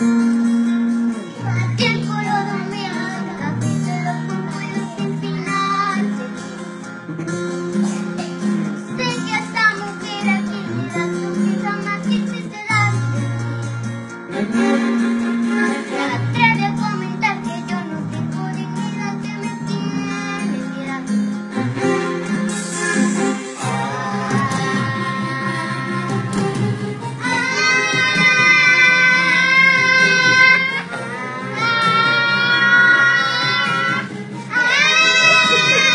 you.